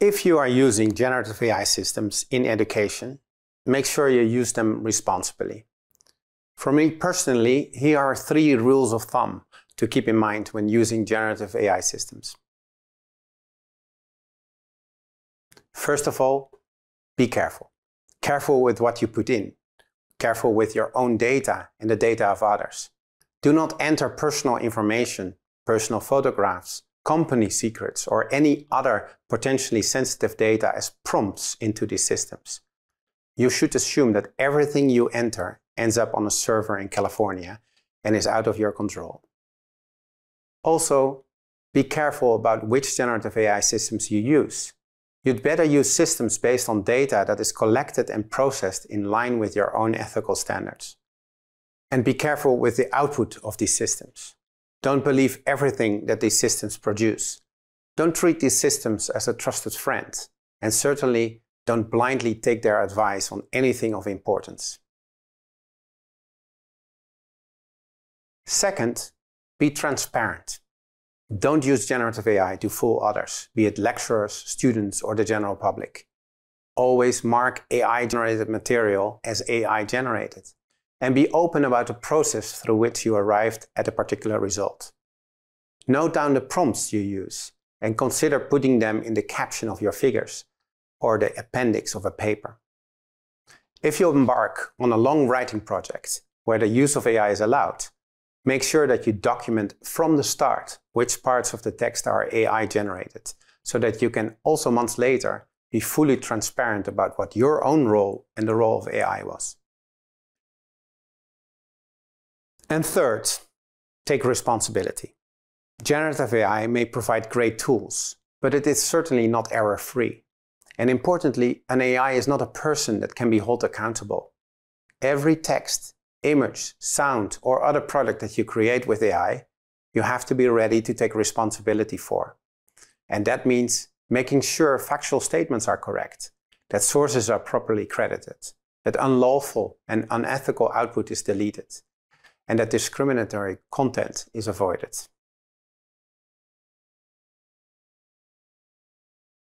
If you are using generative AI systems in education, make sure you use them responsibly. For me personally, here are three rules of thumb to keep in mind when using generative AI systems. First of all, be careful. Careful with what you put in. Careful with your own data and the data of others. Do not enter personal information, personal photographs, company secrets, or any other potentially sensitive data as prompts into these systems. You should assume that everything you enter ends up on a server in California and is out of your control. Also, be careful about which generative AI systems you use. You'd better use systems based on data that is collected and processed in line with your own ethical standards. And be careful with the output of these systems. Don't believe everything that these systems produce. Don't treat these systems as a trusted friend, and certainly don't blindly take their advice on anything of importance. Second, be transparent. Don't use generative AI to fool others, be it lecturers, students, or the general public. Always mark AI generated material as AI generated and be open about the process through which you arrived at a particular result. Note down the prompts you use and consider putting them in the caption of your figures or the appendix of a paper. If you embark on a long writing project where the use of AI is allowed, make sure that you document from the start which parts of the text are AI generated so that you can also months later be fully transparent about what your own role and the role of AI was. And third, take responsibility. Generative AI may provide great tools, but it is certainly not error-free. And importantly, an AI is not a person that can be held accountable. Every text, image, sound, or other product that you create with AI, you have to be ready to take responsibility for. And that means making sure factual statements are correct, that sources are properly credited, that unlawful and unethical output is deleted, and that discriminatory content is avoided.